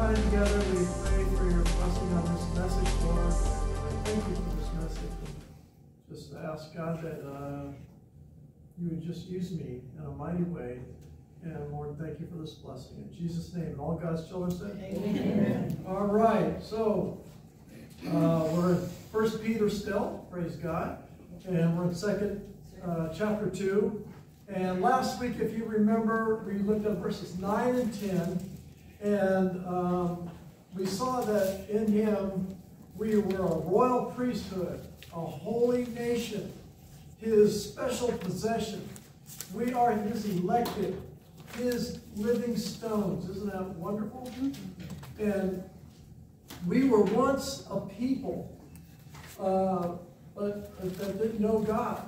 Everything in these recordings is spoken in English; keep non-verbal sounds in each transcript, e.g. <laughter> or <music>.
thank you for this time together. We pray for your blessing on this message, Lord. Thank you for this message. Just ask God that uh, you would just use me in a mighty way. And Lord, thank you for this blessing. In Jesus' name, and all God's children say, Amen. Amen. All right, so uh, we're in First Peter still, praise God, and we're in Second uh, chapter two. And last week, if you remember, we looked at verses 9 and 10, and um, we saw that in him we were a royal priesthood, a holy nation, his special possession. We are his elected, his living stones. Isn't that wonderful? And we were once a people uh, but, but that didn't know God.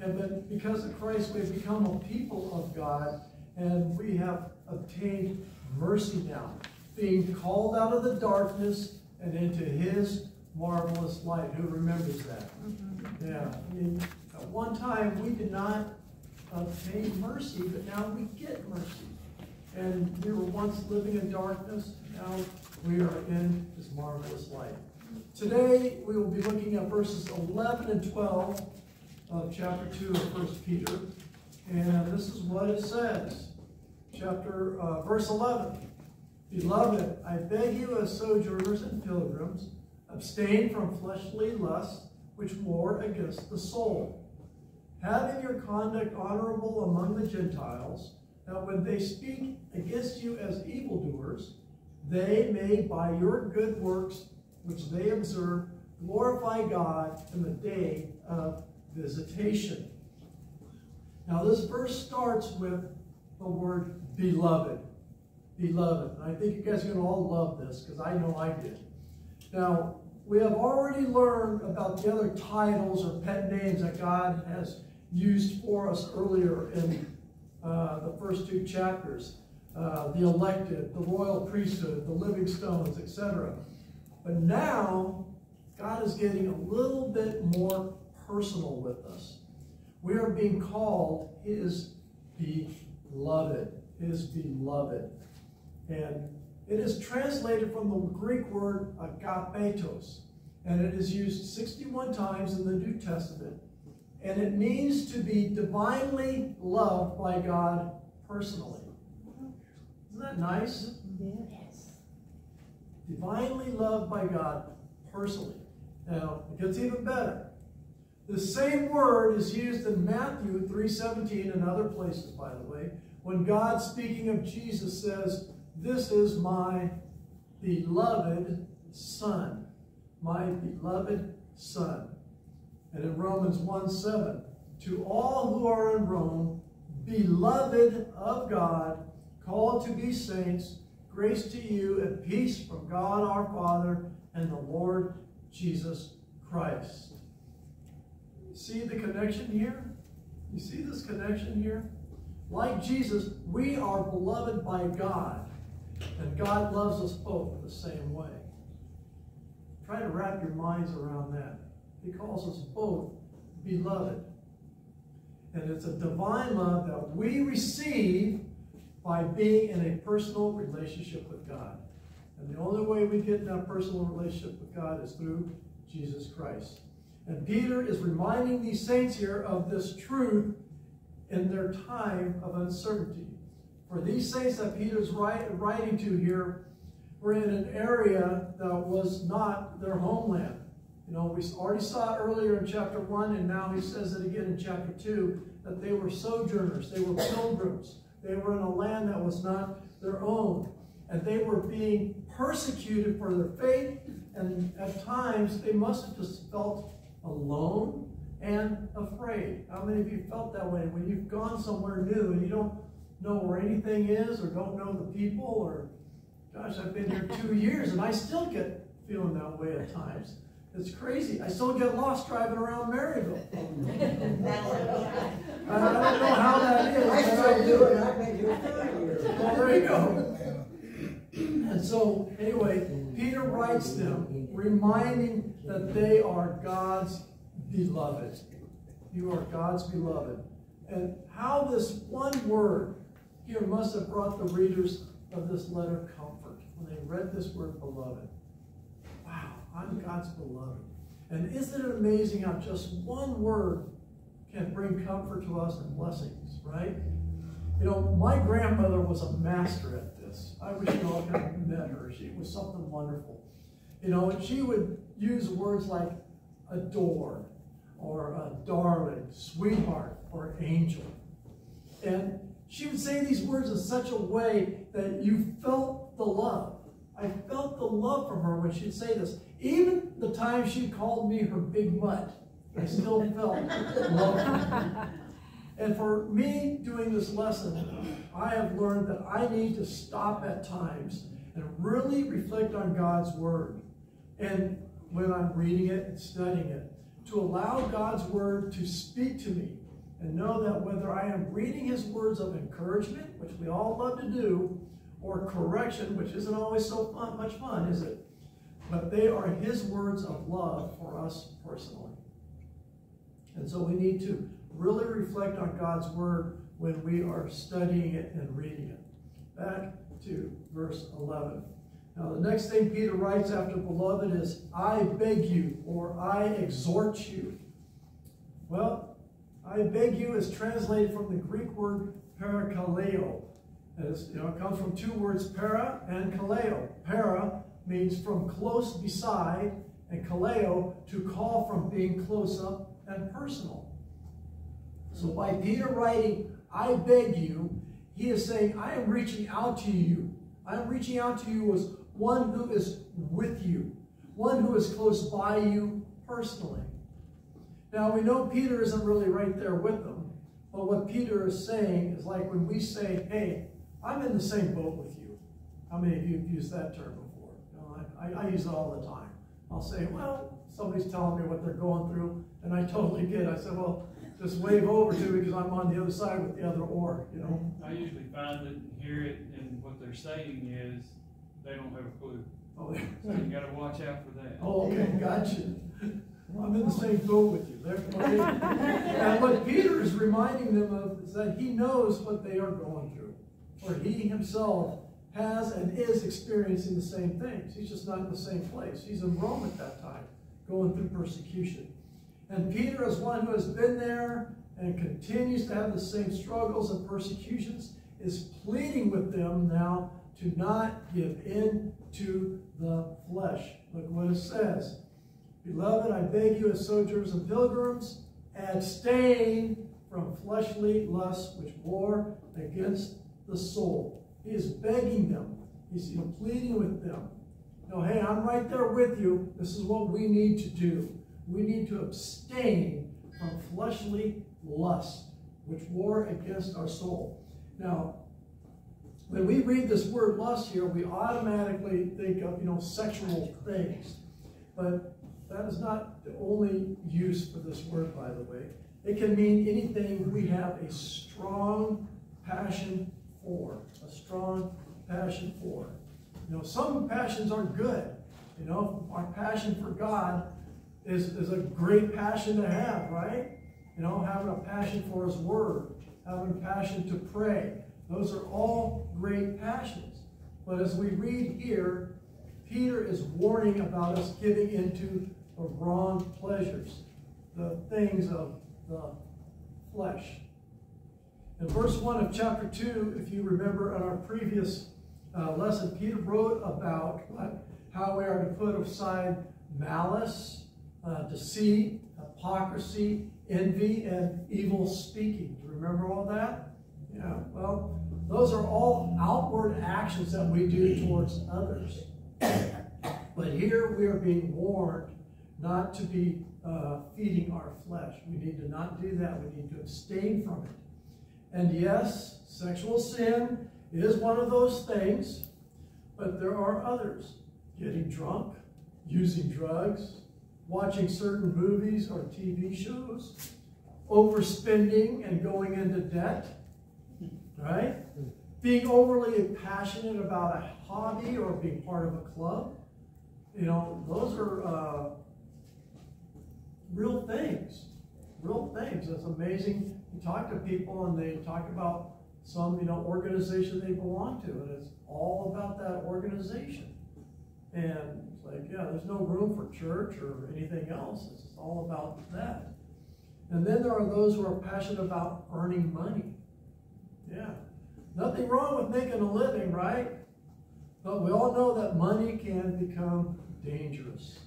And but because of Christ, we've become a people of God, and we have obtained mercy now, being called out of the darkness and into His marvelous light. Who remembers that? Mm-hmm. Yeah. I mean, at one time we did not obtain mercy, but now we get mercy. And we were once living in darkness. Now we are in His marvelous light. Today we will be looking at verses 11 and 12 of chapter 2 of 1 Peter. And this is what it says. Chapter, uh, verse 11. Beloved, I beg you as sojourners and pilgrims, abstain from fleshly lusts which war against the soul. Having your conduct honorable among the Gentiles, that when they speak against you as evildoers, they may by your good works which they observe glorify God in the day of visitation. Now, this verse starts with the word beloved. Beloved. And I think you guys are going to all love this because I know I did. Now, we have already learned about the other titles or pet names that God has used for us earlier in uh, the first two chapters. Uh, the elected, the royal priesthood, the living stones, etc. But now, God is getting a little bit more personal with us. We are being called His beloved. Loved, his beloved. And it is translated from the Greek word agapetos. And it is used 61 times in the New Testament. And it means to be divinely loved by God personally. Isn't that nice? Yes. Divinely loved by God personally. Now, it gets even better. The same word is used in Matthew 3.17 and other places, by the way, when God, speaking of Jesus, says, This is my beloved Son. My beloved Son. And in Romans 1.7, To all who are in Rome, beloved of God, called to be saints, grace to you and peace from God our Father and the Lord Jesus Christ. See the connection here? You see this connection here? Like Jesus, we are beloved by God, and God loves us both the same way. Try to wrap your minds around that. He calls us both beloved. And it's a divine love that we receive by being in a personal relationship with God. And the only way we get in that personal relationship with God is through Jesus Christ. And Peter is reminding these saints here of this truth in their time of uncertainty. For these saints that Peter is writing to here were in an area that was not their homeland. You know, we already saw earlier in chapter 1, and now he says it again in chapter 2, that they were sojourners, they were pilgrims. They were in a land that was not their own. And they were being persecuted for their faith, and at times they must have just felt alone and afraid. How many of you felt that way when you've gone somewhere new and you don't know where anything is or don't know the people or gosh, I've been here two years and I still get feeling that way at times. It's crazy. I still get lost driving around Maryville. <laughs> I, don't know how that is. I still do it. I've been here 30 years. Well, there you go. And so, anyway, Peter writes them, reminding that they are God's beloved. you are God's beloved. And how this one word here must have brought the readers of this letter comfort when they read this word beloved. Wow, I'm God's beloved. And isn't it amazing how just one word can bring comfort to us and blessings, right? You know, my grandmother was a master at this. I wish you all could have met her. She was something wonderful. You know, and she would use words like adore or a darling, sweetheart, or angel. And she would say these words in such a way that you felt the love. I felt the love from her when she'd say this. Even the time she called me her big mutt, I still felt love. And for me doing this lesson, I have learned that I need to stop at times and really reflect on God's word. And when I'm reading it and studying it, to allow God's word to speak to me and know that whether I am reading his words of encouragement, which we all love to do, or correction, which isn't always so fun, much fun, is it? But they are his words of love for us personally. And so we need to really reflect on God's word when we are studying it and reading it. Back to verse 11. Now, the next thing Peter writes after beloved is, I beg you, or I exhort you. Well, I beg you is translated from the Greek word parakaleo. As, you know, it comes from two words, para and kaleo. Para means from close beside, and kaleo, to call from being close up and personal. So by Peter writing, I beg you, he is saying, I am reaching out to you. I am reaching out to you as one who is with you, one who is close by you personally. Now we know Peter isn't really right there with them, but what Peter is saying is like when we say, hey, I'm in the same boat with you. How many of you have used that term before? You know, I, I, I use it all the time. I'll say, well, somebody's telling me what they're going through, and I <laughs> totally get it. I said, well, just wave over to me because I'm on the other side with the other oar, you know. I usually find that hear it and what they're saying is they don't have a clue. Oh, So you gotta watch out for that. oh okay, gotcha. I'm in the same boat with you. Okay. And <laughs> what Peter is reminding them of is that he knows what they are going through. For he himself has and is experiencing the same things. He's just not in the same place. He's in Rome at that time, going through persecution. And Peter, as one who has been there and continues to have the same struggles and persecutions, is pleading with them now to not give in to the flesh. Look what it says. Beloved, I beg you as sojourners and pilgrims, abstain from fleshly lusts which war against the soul. He is begging them. He's pleading with them. Know, hey, I'm right there with you. This is what we need to do. We need to abstain from fleshly lust, which war against our soul. Now, when we read this word lust here, we automatically think of, you know, sexual things. But that is not the only use for this word, by the way. It can mean anything we have a strong passion for. A strong passion for. You know, some passions are good. You know, our passion for God is, is a great passion to have, right? You know, having a passion for His Word, having a passion to pray. Those are all great passions. But as we read here, Peter is warning about us giving into the wrong pleasures, the things of the flesh. In verse 1 of chapter 2, if you remember in our previous uh, lesson, Peter wrote about what, how we are to put aside malice, uh, deceit, hypocrisy, envy, and evil speaking. Do you remember all that? Yeah, well, those are all outward actions that we do towards others. But here we are being warned not to be uh, feeding our flesh. We need to not do that. We need to abstain from it. And yes, sexual sin is one of those things, but there are others. Getting drunk, using drugs, watching certain movies or TV shows, overspending and going into debt, right? Being overly passionate about a hobby or being part of a club. You know, those are uh, real things. real things. It's amazing. You talk to people and they talk about some, you know, organization they belong to, and it's all about that organization. And it's like, yeah, there's no room for church or anything else. It's all about that. And then there are those who are passionate about earning money. Yeah. Nothing wrong with making a living, right? But we all know that money can become dangerous.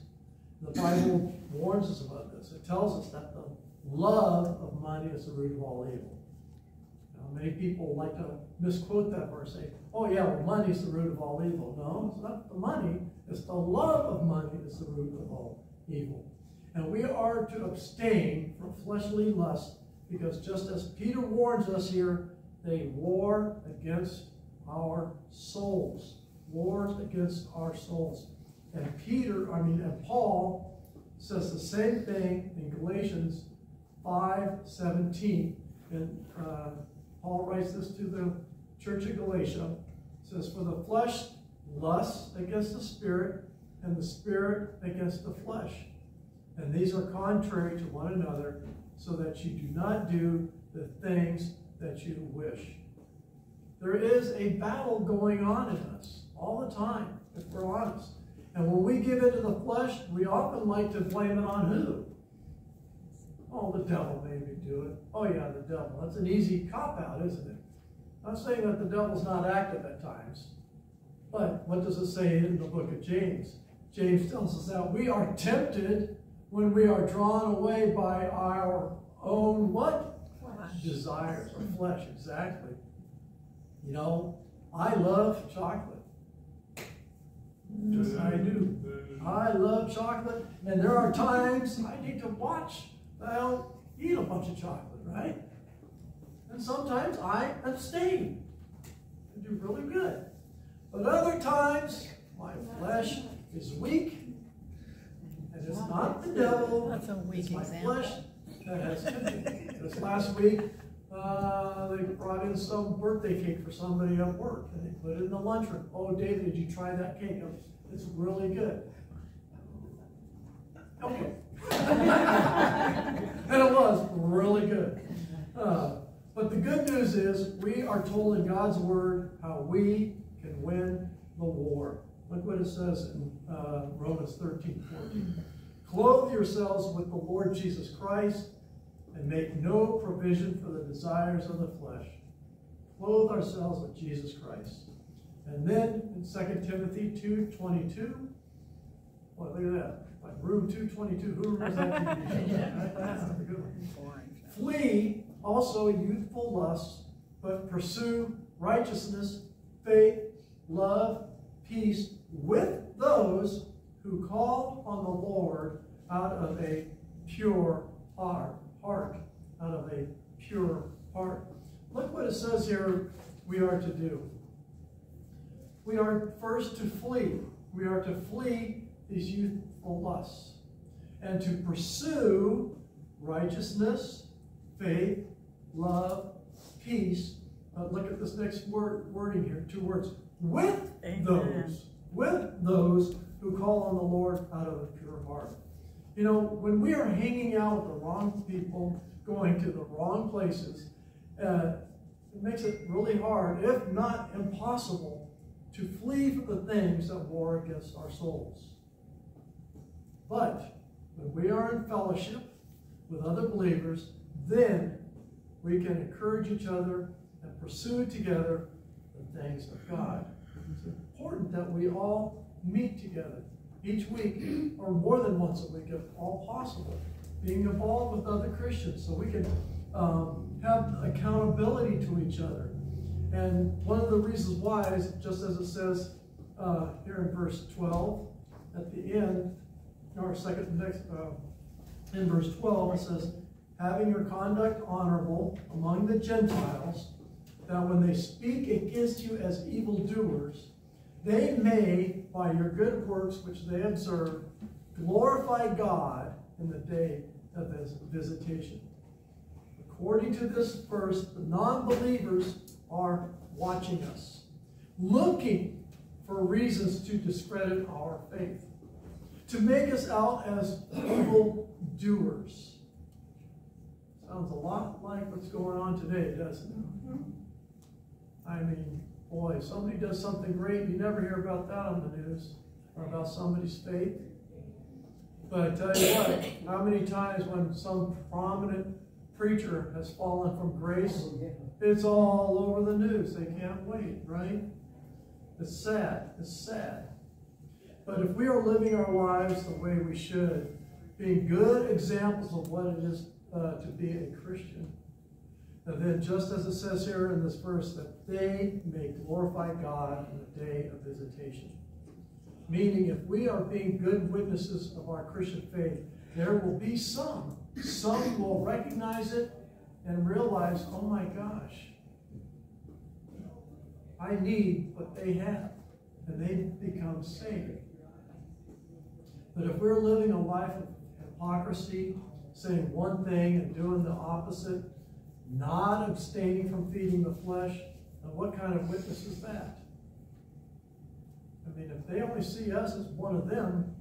The Bible warns us about this. It tells us that the love of money is the root of all evil. Now, many people like to misquote that verse, say, oh yeah, well, money is the root of all evil. No, it's not the money. It's the love of money is the root of all evil. And we are to abstain from fleshly lust because just as Peter warns us here, they war against our souls. Wars against our souls. And Peter, I mean, and Paul says the same thing in Galatians 5 17. And uh, Paul writes this to the church of Galatia. It says, For the flesh lusts against the spirit, and the spirit against the flesh. And these are contrary to one another, so that you do not do the things that you wish. There is a battle going on in us all the time, if we're honest. And when we give into the flesh, we often like to blame it on who? Oh, the devil made me do it. Oh, yeah, the devil. That's an easy cop out, isn't it? I'm saying that the devil's not active at times. But what does it say in the book of James? James tells us that we are tempted when we are drawn away by our own what? Desires or flesh, exactly. You know, I love chocolate. Yes, I do. I love chocolate, and there are times I need to watch that I don't eat a bunch of chocolate, right? And sometimes I abstain and do really good. But other times, my flesh is weak, and it's not the devil, That's a weak it's my example. flesh <laughs> This last week, uh, they brought in some birthday cake for somebody at work, and they put it in the lunchroom. Oh, David, did you try that cake? It's really good. Okay. <laughs> and it was really good. Uh, but the good news is we are told in God's word how we can win the war. Look what it says in uh, Romans 13, 14. Clothe yourselves with the Lord Jesus Christ and make no provision for the desires of the flesh. Clothe ourselves with Jesus Christ. And then in 2 Timothy 2.22, well, look at that. Like room 222, who remembers that? TV show? <laughs> That's a good one. Flee also youthful lusts, but pursue righteousness, faith, love, peace with those who call on the Lord out of a pure heart. Heart. Out of a pure heart. Look what it says here we are to do. We are first to flee. We are to flee these youthful lusts and to pursue righteousness, faith, love, peace. Uh, look at this next word wording here, two words. With Amen. those, with those who call on the Lord out of a pure heart. You know, when we are hanging out with the wrong people, going to the wrong places, uh, it makes it really hard, if not impossible, to flee from the things that war against our souls. But when we are in fellowship with other believers, then we can encourage each other and pursue together the things of God. It's important that we all meet together each week or more than once a week if all possible. Being involved with other Christians so we can um, have accountability to each other. And one of the reasons why is just as it says uh, here in verse 12 at the end, or second next uh, in verse 12 it says having your conduct honorable among the gentiles that when they speak against you as evildoers they may by your good works which they observe glorify god in the day of his visitation according to this verse the non-believers are watching us looking for reasons to discredit our faith to make us out as evil doers. Sounds a lot like what's going on today, doesn't it? Mm-hmm. I mean, boy, somebody does something great, you never hear about that on the news, or about somebody's faith. But I tell you what, how many times when some prominent preacher has fallen from grace, it's all over the news. They can't wait, right? It's sad. It's sad. But if we are living our lives the way we should, being good examples of what it is uh, to be a Christian, and then just as it says here in this verse, that they may glorify God in the day of visitation. Meaning, if we are being good witnesses of our Christian faith, there will be some. Some will recognize it and realize, oh my gosh, I need what they have. And they become saved. But if we're living a life of hypocrisy, saying one thing and doing the opposite, not abstaining from feeding the flesh, what kind of witness is that? I mean, if they only see us as one of them,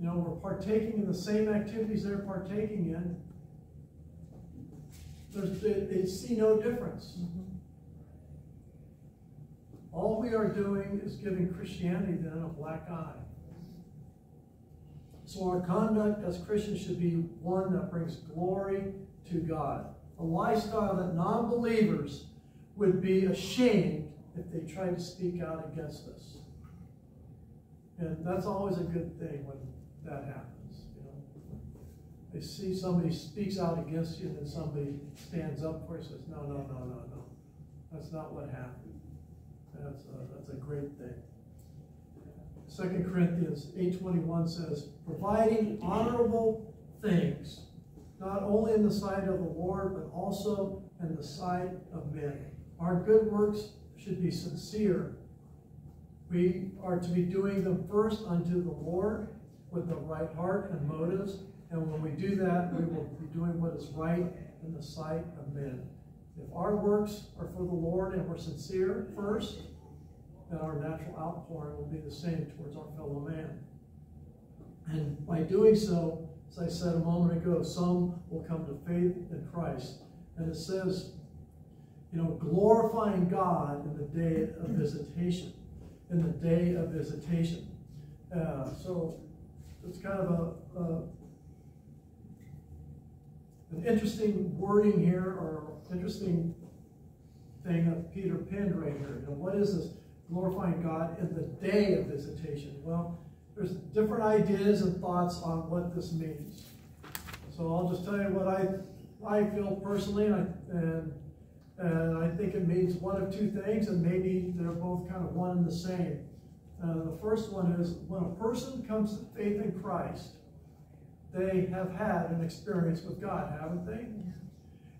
you know, we're partaking in the same activities they're partaking in, they, they, see no difference. Mm-hmm. All we are doing is giving Christianity then a black eye. So our conduct as Christians should be one that brings glory to God. A lifestyle that non-believers would be ashamed if they tried to speak out against us. And that's always a good thing when that happens. You know, they see somebody speaks out against you, and then somebody stands up for you and says, "No, no, no, no, no. That's not what happened." That's a, that's a great thing. 2 Corinthians 8.21 says, providing honorable things, not only in the sight of the Lord, but also in the sight of men. Our good works should be sincere. We are to be doing them first unto the Lord with the right heart and motives. And when we do that, we will be doing what is right in the sight of men. If our works are for the Lord and we're sincere first, then our natural outpouring will be the same towards our fellow man. And by doing so, as I said a moment ago, some will come to faith in Christ. And it says, you know, glorifying God in the day of visitation. In the day of visitation. Uh, so it's kind of a, a an interesting wording here or interesting thing of Peter penned right here. You know, what is this glorifying God in the day of visitation? Well, there's different ideas and thoughts on what this means. So I'll just tell you what I I feel personally, and I, and, and I think it means one of two things, and maybe they're both kind of one and the same. Uh, the first one is when a person comes to faith in Christ, they have had an experience with God, haven't they?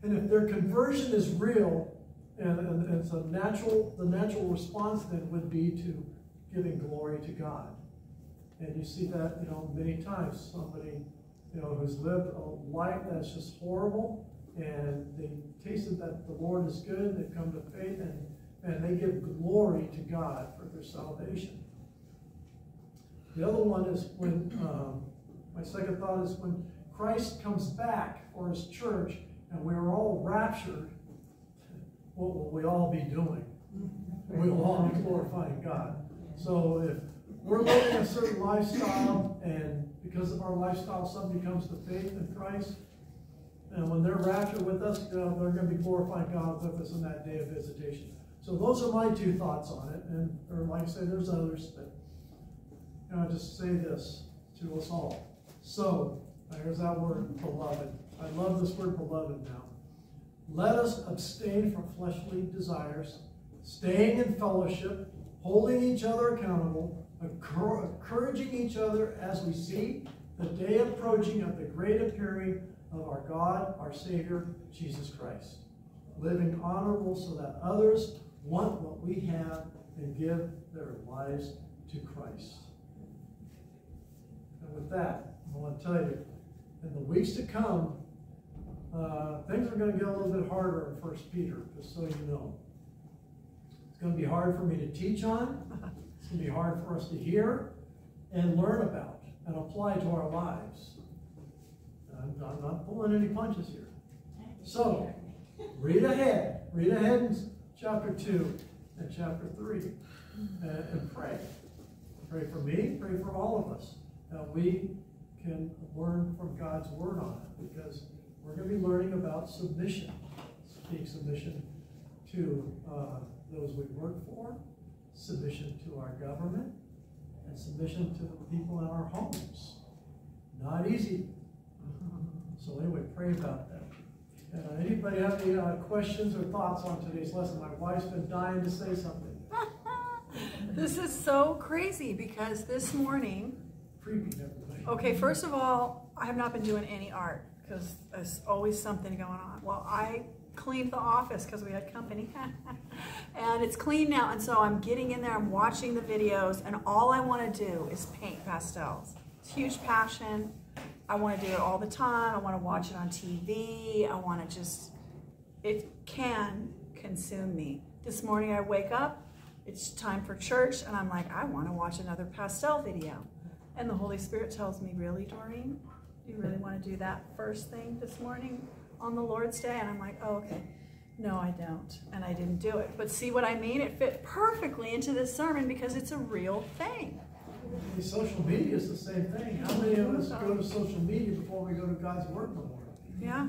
And if their conversion is real, and, and, and so natural, the natural response then would be to giving glory to God. And you see that, you know, many times. Somebody, you know, who's lived a life that's just horrible, and they tasted that the Lord is good, they've come to faith, and, and they give glory to God for their salvation. The other one is when, um, my second thought is when Christ comes back for his church and we're all raptured, what will we all be doing? We will all be glorifying God. So if we're living a certain lifestyle and because of our lifestyle somebody comes to faith in Christ, and when they're raptured with us, you know, they're going to be glorifying God with us in that day of visitation. So those are my two thoughts on it. And or like I say, there's others, but you know, I just say this to us all. So, here's that word, beloved. I love this word, beloved, now. Let us abstain from fleshly desires, staying in fellowship, holding each other accountable, encouraging each other as we see the day approaching of the great appearing of our God, our Savior, Jesus Christ. Living honorable so that others want what we have and give their lives to Christ. And with that, I want to tell you, in the weeks to come, uh, things are going to get a little bit harder in First Peter, just so you know. It's going to be hard for me to teach on. It's going to be hard for us to hear and learn about and apply to our lives. Uh, I'm, I'm not pulling any punches here. So, read ahead, read ahead in chapter two and chapter three, and, and pray. Pray for me, pray for all of us, that we can learn from God's word on it, because we're gonna be learning about submission, being submission to, uh, those we work for, submission to our government, and submission to the people in our homes. Not easy. <laughs> So anyway, pray about that. Uh, anybody have any uh, questions or thoughts on today's lesson? My wife's been dying to say something. <laughs> this is so crazy because this morning, okay, first of all, I have not been doing any art because there's always something going on. Well, I cleaned the office because we had company. <laughs> and it's clean now. And so I'm getting in there, I'm watching the videos, and all I want to do is paint pastels. It's huge passion. I want to do it all the time. I want to watch it on TV. I want to just, it can consume me. This morning I wake up, it's time for church, and I'm like, I want to watch another pastel video. And the Holy Spirit tells me, Really, Doreen? You really want to do that first thing this morning on the Lord's Day? And I'm like, Oh, okay. No, I don't. And I didn't do it. But see what I mean? It fit perfectly into this sermon because it's a real thing. Social media is the same thing. How many of us go to social media before we go to God's word in the morning? Yeah,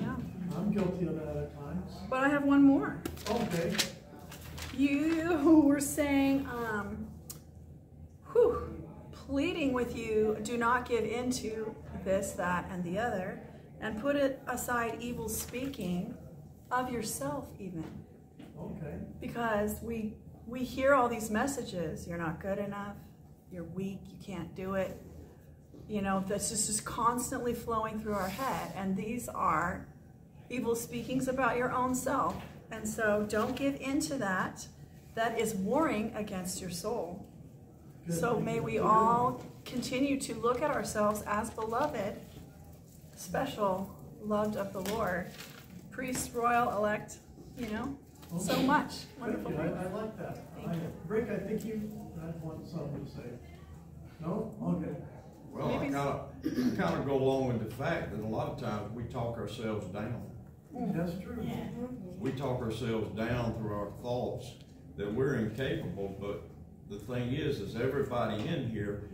yeah. I'm guilty of that at times. But I have one more. Okay, You were saying, um, whew, pleading with you, do not give into this, that, and the other, and put it aside evil speaking of yourself even. okay. Because we we hear all these messages, you're not good enough, you're weak, you can't do it. You know, this is just constantly flowing through our head. And these are evil speakings about your own self. And so don't give into that. That is warring against your soul. Good. So may we all continue to look at ourselves as beloved, special, loved of the Lord, priest, royal, elect, you know, so Okay. much. Thank Wonderful. you, I, I like that. Thank I- you. Rick, I think you had want something to say. No? Okay. Well, I Maybe- kind of, kind of go along with the fact that a lot of times we talk ourselves down. Mm. That's true. We talk ourselves down through our thoughts that we're incapable, but the thing is, is everybody in here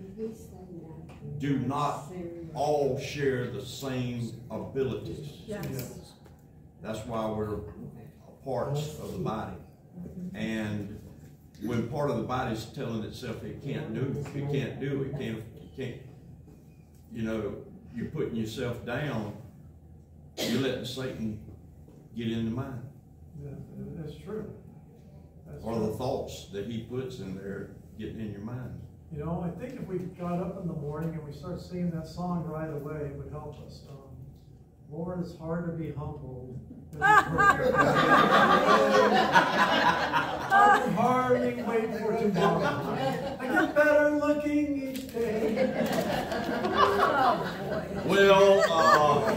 do not all share the same abilities. Yes. That's why we're parts of the body. And when part of the body is telling itself it can't do, it can't do, it can't, it can't, you know, you're putting yourself down, you're letting Satan get in the mind. Yeah, That's true. That's Or the true. thoughts that he puts in there getting in your mind. You know, I think if we got up in the morning and we start singing that song right away, it would help us. Um, Lord, it's hard to be humble. <laughs> I can hardly wait for tomorrow. I get better looking each day. <laughs> Well, uh,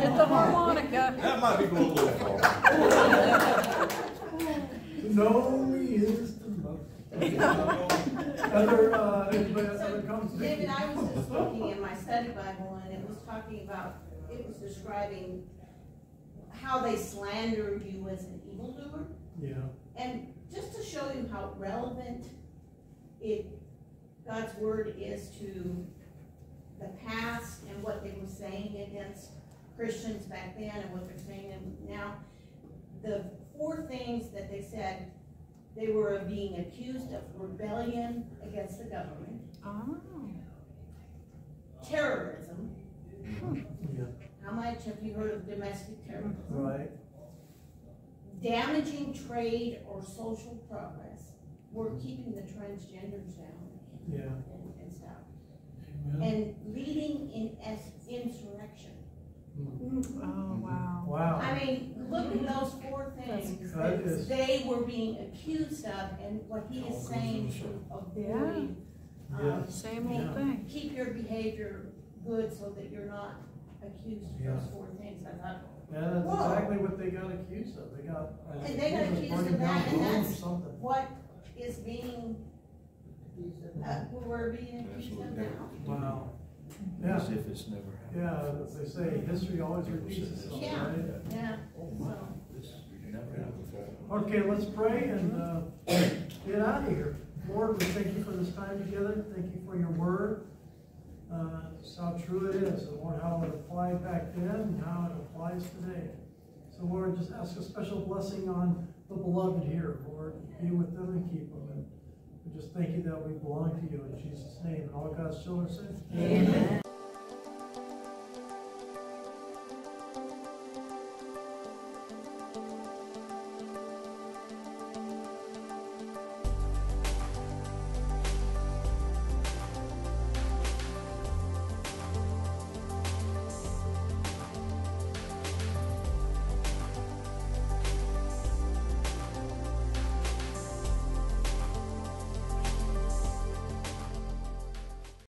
Get the harmonica. that might be going a little far. <laughs> To know me is to love. <laughs> Other, uh, anybody else other comments? David, I was just looking in my study Bible and it was talking about, it was describing how they slander you as an evildoer. Yeah, And just to show you how relevant it, God's word is to the past and what they were saying against Christians back then and what they're saying now. The four things that they said, they were being accused of rebellion against the government, Oh. terrorism. yeah, How much have you heard of domestic terrorism? right. Damaging trade or social progress. We're keeping the transgenders down Yeah. and, and stuff. And leading in es- insurrection. Oh, wow. Wow. I mean, look at those four things That that is- they were being accused of and what he is saying to avoid. um, Same Yeah. old thing. Keep your behavior good so that you're not accused of those four things. I thought, Yeah, that's Whoa. exactly what they got accused of. They got. uh, And they got it was accused burning of that, down and homes or that's- Something. what is being Uh, we're being accused of now. Wow. Yeah, As if it's never happened. yeah, as they say, history always repeats itself, Yeah. right? Yeah, so, This never happened before. Okay, let's pray and, uh, get out of here. Lord, we thank you for this time together. Thank you for your word. Uh, just how true it is, and Lord, how it applied back then and how it applies today. So Lord, just ask a special blessing on the beloved here, Lord. Be with them and keep them. Just thank you that we belong to you in Jesus' name. And all God's children say. Amen.